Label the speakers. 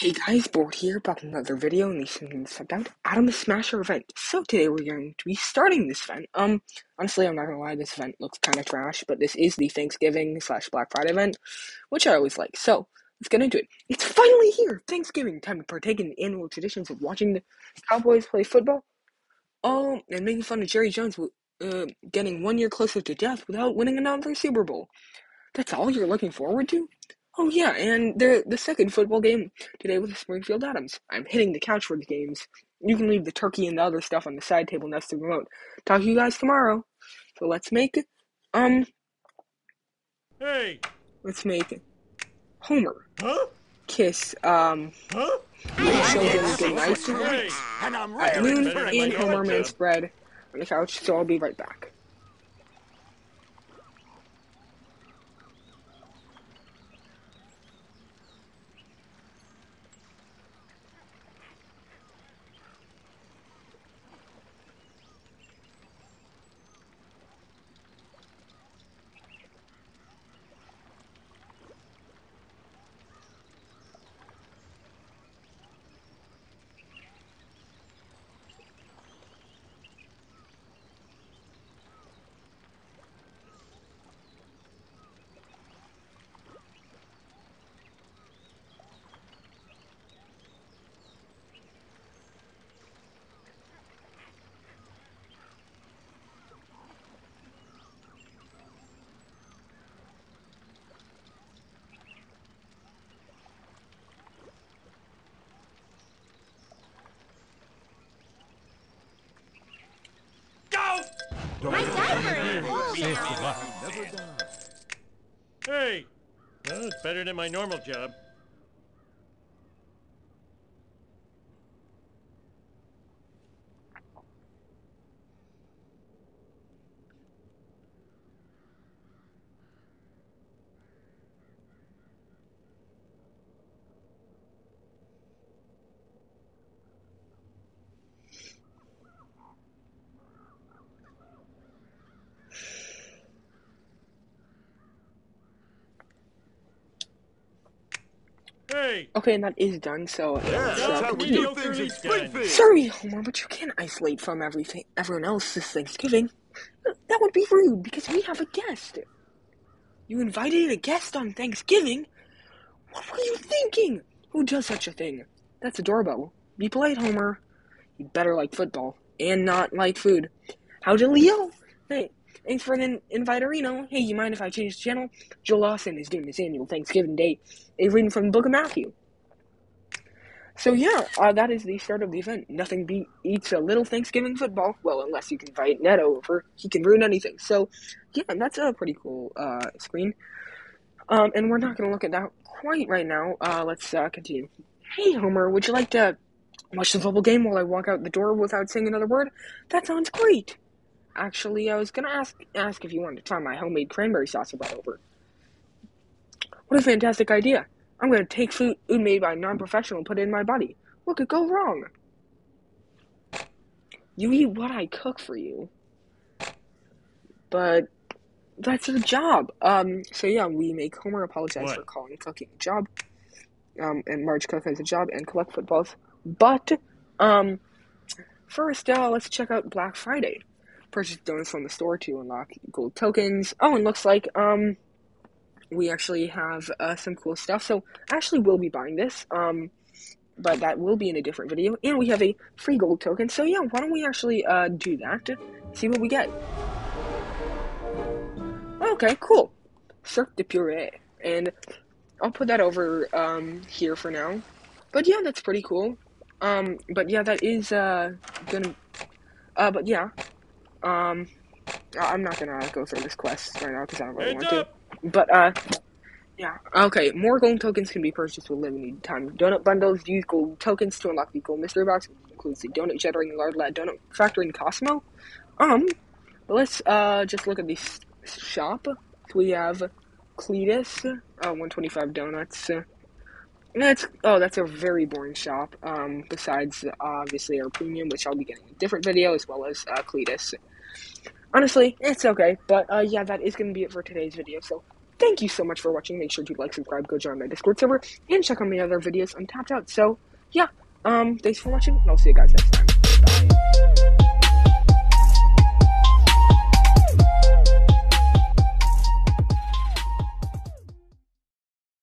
Speaker 1: Hey guys, Bort here, back with another video in the Simpsons Tapped Out Atom Smasher event. So today we're going to be starting this event. Um, honestly, I'm not gonna lie, this event looks kind of trash, but this is the Thanksgiving slash Black Friday event, which I always like. So let's get into it. It's finally here, Thanksgiving time to partake in the annual traditions of watching the Cowboys play football. Um, and making fun of Jerry Jones, uh, getting one year closer to death without winning another Super Bowl. That's all you're looking forward to? Oh yeah, and the the second football game today with the Springfield Atoms. I'm hitting the couch for the games. You can leave the turkey and the other stuff on the side table next to the remote. Talk to you guys tomorrow. So let's make um
Speaker 2: Hey!
Speaker 1: let's make Homer
Speaker 2: Huh?
Speaker 1: kiss um
Speaker 2: Huh?
Speaker 1: children good night
Speaker 2: Hey!
Speaker 3: and I'm
Speaker 1: at
Speaker 3: really
Speaker 1: noon
Speaker 2: better than
Speaker 1: and
Speaker 2: my
Speaker 1: Homer man spread on the couch. So I'll be right back.
Speaker 2: Go!
Speaker 4: My diaper!
Speaker 2: Hey! Well, it's better than my normal job. Hey!
Speaker 1: Okay, and that is done. So
Speaker 3: Yeah, that's
Speaker 1: uh,
Speaker 3: how we do things in Springfield.
Speaker 1: Sorry, Homer, but you can't isolate from everything everyone else this Thanksgiving. That would be rude because we have a guest. You invited a guest on Thanksgiving? What were you thinking? Who does such a thing? That's a doorbell. Be polite, Homer. You better like football and not like food. Howdy, Leo. Hey, thanks for the invite, Reno. Hey, you mind if I change the channel? Joe Lawson is doing his annual Thanksgiving Day. A reading from the Book of Matthew. So yeah, uh, that is the start of the event. Nothing beats a little Thanksgiving football. Well, unless you can invite Neto over, he can ruin anything. So yeah, that's a pretty cool uh, screen. Um, and we're not going to look at that quite right now. Uh, let's uh, continue. Hey Homer, would you like to watch the football game while I walk out the door without saying another word? That sounds great. Actually, I was gonna ask ask if you wanted to try my homemade cranberry sauce I brought over. What a fantastic idea! I'm gonna take food made by a non-professional and put it in my body. What could go wrong? You eat what I cook for you. But that's your job. Um, so yeah, we make Homer apologize
Speaker 2: What?
Speaker 1: for calling cooking a job. Um, and Marge cook as a job and collect footballs. But, um, first, uh, let's check out Black Friday. Purchase donuts from the store to unlock gold tokens. Oh, and looks like, um, we actually have uh, some cool stuff. So Ashley will be buying this, um, but that will be in a different video. And we have a free gold token. So yeah, why don't we actually uh, do that? See what we get. Okay, cool. Cirque de puree, and I'll put that over um, here for now. But yeah, that's pretty cool. Um, but yeah, that is uh, gonna. Uh, but yeah, um, I- I'm not gonna go through this quest right now because I don't really
Speaker 2: Heads
Speaker 1: want to. But uh, yeah. Okay, more gold tokens can be purchased with limited time donut bundles. Use gold tokens to unlock the gold mystery box, which includes the donut generating lard lad donut factory in Cosmo. Um, let's uh just look at the shop. We have Cletus, uh, 125 donuts. That's oh, that's a very boring shop. Um, besides obviously our premium, which I'll be getting a different video, as well as uh, Cletus. Honestly, it's okay, but uh, yeah, that is gonna be it for today's video. So thank you so much for watching. Make sure to like, subscribe, go join my Discord server, and check out my other videos on Tapped Out. So, yeah, um, thanks for watching, and I'll see you guys next time. Bye.